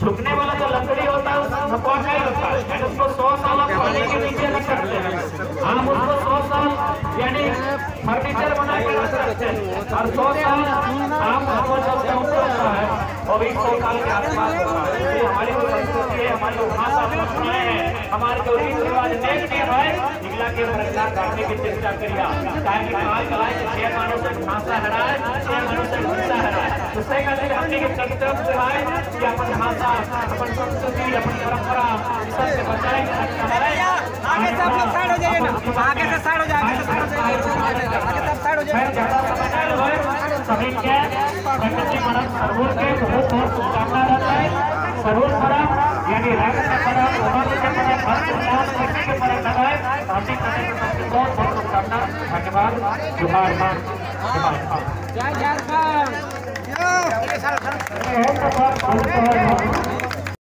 झुकने वाला जो लकड़ी होता है, उसका थपवा का ही होता। है उसको सौ साल पानी के नीचे रख सकते हैं। हम उसको सौ साल, यानी फर्नीचर बना के रख सकते हैं। और सौ साल आम हमको जो ऊपर होता है वो भी सौ साल के आसपास होता है। हमारी जो संस्कृति है, हमारी जो भाषा परंपराएँ हैं, हमारे जो रीति रिवाज नेक नियम है निकला के प्रचार करने की चेष्टा करिए ताकि काल कलाएँ के छह मानों से भाषा हराए, छह मानों से भाषा हराए हमने के कर्तव्य है कि अपन भाषा अपन संस्कृति अपन परंपरा सबसे बचाए आगे से आप लोग साइड हो जाइए ना आगे से साइड हो। जाए आगे से सब साइड हो होए सभी के प्रकृति मनन सर्वोर के बहुत बहुत शुभकामना रहता है सर्वोर पर्व यानी रंग का पर्व उमंग के पर्व हर्ष उल्लास खुशी के पर्व लगाए हार्दिक करने के सबसे बहुत बहुत शुभकामना धन्यवाद जुहार मान जुहार जय झारखंड मान